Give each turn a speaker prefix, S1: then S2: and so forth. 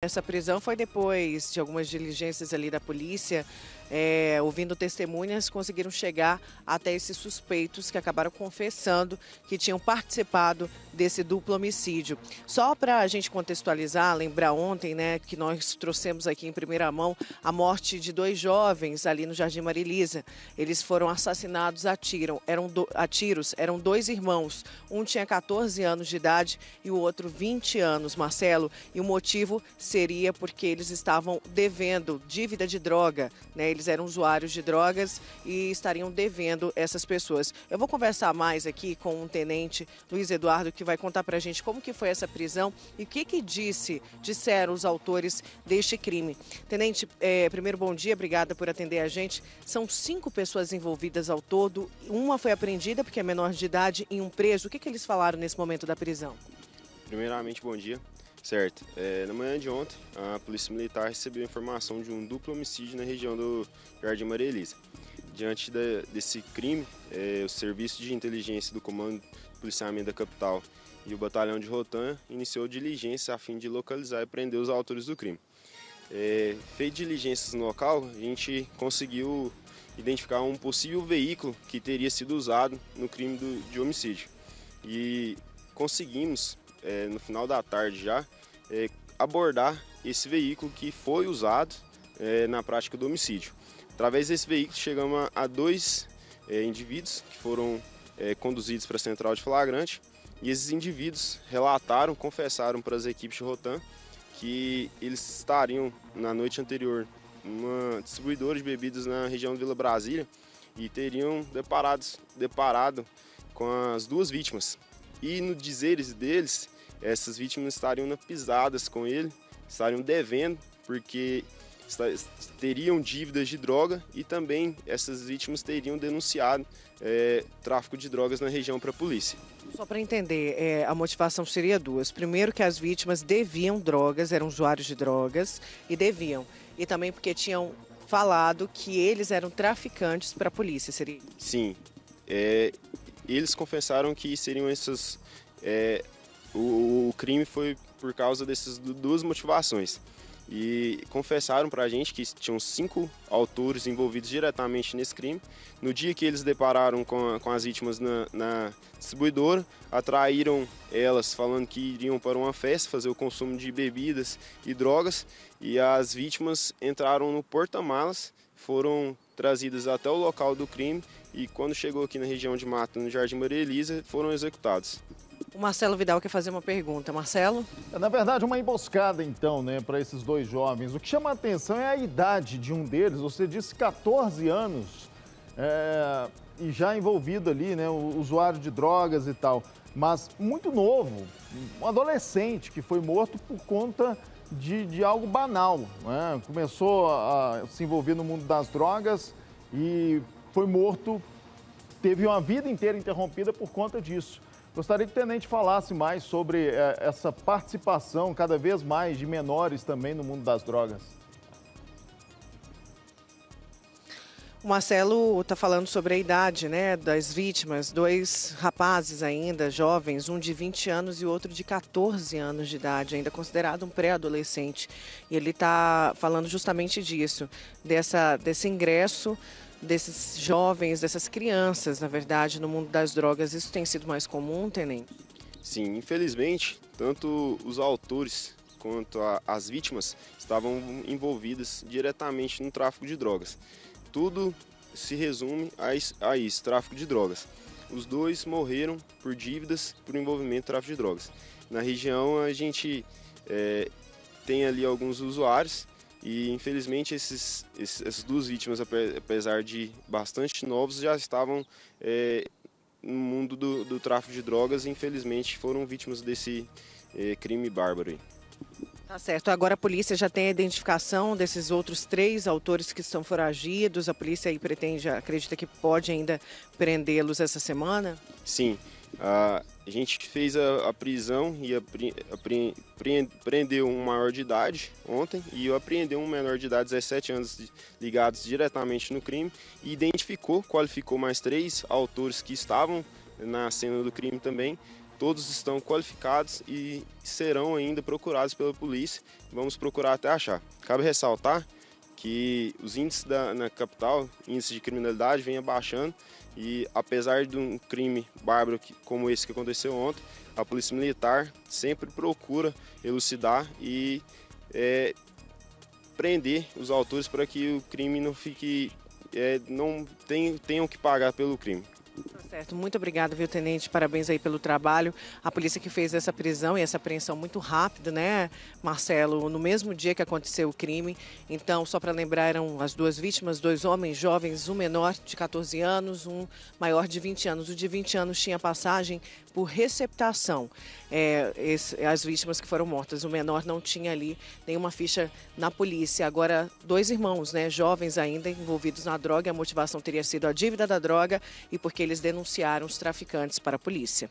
S1: Essa prisão foi depois de algumas diligências ali da polícia, é, ouvindo testemunhas, conseguiram chegar até esses suspeitos que acabaram confessando que tinham participado desse duplo homicídio. Só para a gente contextualizar, lembrar ontem, né, que nós trouxemos aqui em primeira mão a morte de dois jovens ali no Jardim Marilisa. Eles foram assassinados a, tiro, eram do, a tiros, eram dois irmãos. Um tinha 14 anos de idade e o outro 20 anos, Marcelo. E o motivo seria porque eles estavam devendo dívida de droga, né? Eles eram usuários de drogas e estariam devendo essas pessoas. Eu vou conversar mais aqui com um tenente, Luiz Eduardo, que vai contar para a gente como que foi essa prisão e o que que disse, disseram os autores deste crime. Tenente, é, primeiro bom dia, obrigada por atender a gente. São cinco pessoas envolvidas ao todo. Uma foi apreendida porque é menor de idade e um preso. O que que eles falaram nesse momento da prisão?
S2: Primeiramente, bom dia. Certo. É, na manhã de ontem, a Polícia Militar recebeu informação de um duplo homicídio na região do Jardim Maria Elisa. Diante de, desse crime, é, o Serviço de Inteligência do Comando de Policiamento da Capital e o Batalhão de Rotan iniciou diligência a fim de localizar e prender os autores do crime. É, feito diligências no local, a gente conseguiu identificar um possível veículo que teria sido usado no crime do, de homicídio. E conseguimos, é, no final da tarde já, é, abordar esse veículo que foi usado é, na prática do homicídio. Através desse veículo chegamos a, dois é, indivíduos que foram é, conduzidos para a central de flagrante e esses indivíduos relataram, confessaram para as equipes de Rotan que eles estariam na noite anterior uma distribuidora de bebidas na região de Vila Brasília e teriam deparados, deparado com as duas vítimas. E no dizeres deles, essas vítimas estariam pisadas com ele, estariam devendo, porque teriam dívidas de droga e também essas vítimas teriam denunciado é, tráfico de drogas na região para a polícia.
S1: Só para entender, é, a motivação seria duas. Primeiro, que as vítimas deviam drogas, eram usuários de drogas e deviam. E também porque tinham falado que eles eram traficantes para a polícia, seria?
S2: Sim. É, eles confessaram que seriam essas. O, o, crime foi por causa dessas duas motivações. E confessaram para a gente que tinham cinco autores envolvidos diretamente nesse crime. No dia que eles depararam com, a, com as vítimas na, na, distribuidora, atraíram elas falando que iriam para uma festa fazer o consumo de bebidas e drogas. E as vítimas entraram no porta-malas, foram trazidas até o local do crime e quando chegou aqui na região de Mata, no Jardim Maria Elisa, foram executados.
S1: O Marcelo Vidal quer fazer uma pergunta. Marcelo?
S3: É, na verdade, uma emboscada, então, né, para esses dois jovens. O que chama a atenção é a idade de um deles. Você disse 14 anos é, e já envolvido ali, né, o usuário de drogas e tal. Mas muito novo, um adolescente que foi morto por conta de, de algo banal. Né? Começou a se envolver no mundo das drogas e foi morto, teve uma vida inteira interrompida por conta disso. Gostaria que o tenente falasse mais sobre é, essa participação cada vez mais de menores também no mundo das drogas.
S1: O Marcelo está falando sobre a idade né, das vítimas, dois rapazes ainda, jovens, um de 20 anos e outro de 14 anos de idade, ainda considerado um pré-adolescente. E ele está falando justamente disso, dessa, desse ingresso desses jovens, dessas crianças, na verdade, no mundo das drogas. Isso tem sido mais comum, Tenente?
S2: Sim, infelizmente, tanto os autores quanto a, as vítimas estavam envolvidas diretamente no tráfico de drogas tudo se resume a isso, a isso, tráfico de drogas. Os dois morreram por dívidas por envolvimento em tráfico de drogas. Na região a gente é, tem ali alguns usuários e infelizmente esses, esses, essas duas vítimas, apesar de bastante novos, já estavam é, no mundo do, do, tráfico de drogas e infelizmente foram vítimas desse é, crime bárbaro. Aí.
S1: Tá certo. Agora a polícia já tem a identificação desses outros três autores que estão foragidos. A polícia aí pretende, acredita que pode ainda prendê-los essa semana?
S2: Sim. A gente fez a, a prisão e apri, prendeu um maior de idade ontem e apreendeu um menor de idade, 17 anos, ligados diretamente no crime e identificou, qualificou mais três autores que estavam na cena do crime também todos estão qualificados e serão ainda procurados pela polícia. Vamos procurar até achar. Cabe ressaltar que os índices da, na capital, índice de criminalidade, vem abaixando e apesar de um crime bárbaro como esse que aconteceu ontem, a Polícia Militar sempre procura elucidar e é, prender os autores para que o crime não fique, é, não tenham, tenham que pagar pelo crime.
S1: Certo, muito obrigada, viu, Tenente? Parabéns aí pelo trabalho. A polícia que fez essa prisão e essa apreensão muito rápida, né, Marcelo? No mesmo dia que aconteceu o crime. Então, só para lembrar, eram as duas vítimas, dois homens jovens, um menor de 14 anos, um maior de 20 anos. O de 20 anos tinha passagem por receptação. É, esse, as vítimas que foram mortas, o menor não tinha ali nenhuma ficha na polícia. Agora, dois irmãos, né, jovens ainda envolvidos na droga, a motivação teria sido a dívida da droga e porque eles denunciaram os traficantes para a polícia.